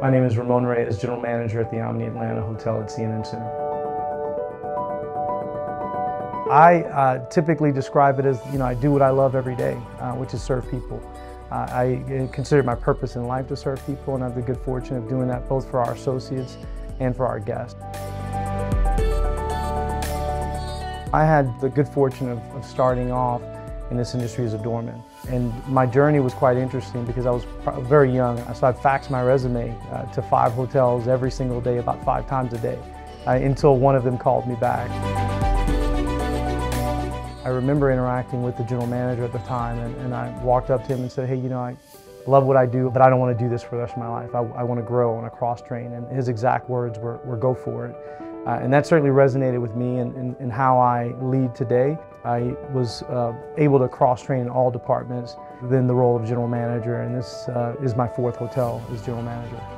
My name is Ramon Reyes, General Manager at the Omni Atlanta Hotel at CNN Center. I uh, typically describe it as, you know, I do what I love every day, uh, which is serve people. Uh, I consider my purpose in life to serve people, and I have the good fortune of doing that both for our associates and for our guests. I had the good fortune of, of starting off in this industry as a doorman. And my journey was quite interesting because I was very young. So I faxed my resume uh, to five hotels every single day, about five times a day, uh, until one of them called me back. I remember interacting with the general manager at the time and, and I walked up to him and said, hey, you know, I love what I do, but I don't want to do this for the rest of my life. I, I want to grow, I want cross train. And his exact words were, were go for it. Uh, and that certainly resonated with me and, how I lead today. I was uh, able to cross-train in all departments within the role of general manager, and this uh, is my fourth hotel as general manager.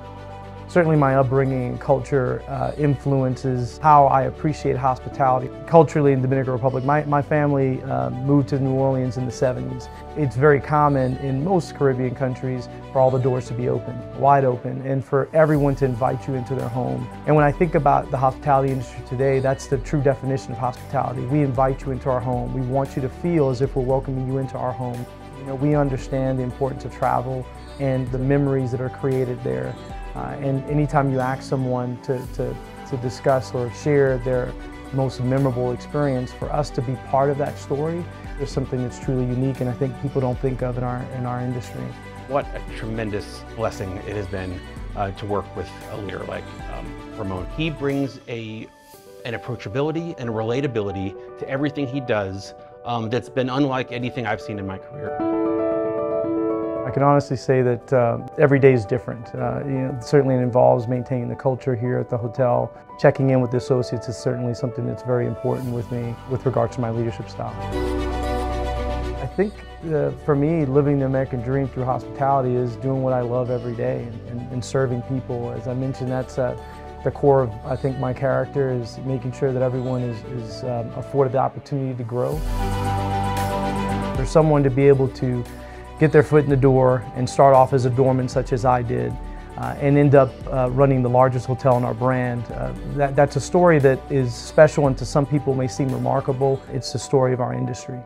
Certainly my upbringing and culture uh, influences how I appreciate hospitality. Culturally in the Dominican Republic, my, my family uh, moved to New Orleans in the 70s. It's very common in most Caribbean countries for all the doors to be open, wide open, and for everyone to invite you into their home. And when I think about the hospitality industry today, that's the true definition of hospitality. We invite you into our home. We want you to feel as if we're welcoming you into our home. You know, we understand the importance of travel and the memories that are created there. Uh, and anytime you ask someone to, to, to discuss or share their most memorable experience, for us to be part of that story is something that's truly unique and I think people don't think of in our, in our industry. What a tremendous blessing it has been uh, to work with a leader like um, Ramon. He brings a, an approachability and relatability to everything he does um, that's been unlike anything I've seen in my career. I can honestly say that uh, every day is different. Uh, you know, certainly it involves maintaining the culture here at the hotel. Checking in with the associates is certainly something that's very important with me with regard to my leadership style. I think uh, for me, living the American dream through hospitality is doing what I love every day and, and, and serving people. As I mentioned, that's uh, the core of, I think, my character is making sure that everyone is, is um, afforded the opportunity to grow. For someone to be able to get their foot in the door and start off as a doorman such as I did uh, and end up uh, running the largest hotel in our brand. Uh, that, that's a story that is special and to some people may seem remarkable. It's the story of our industry.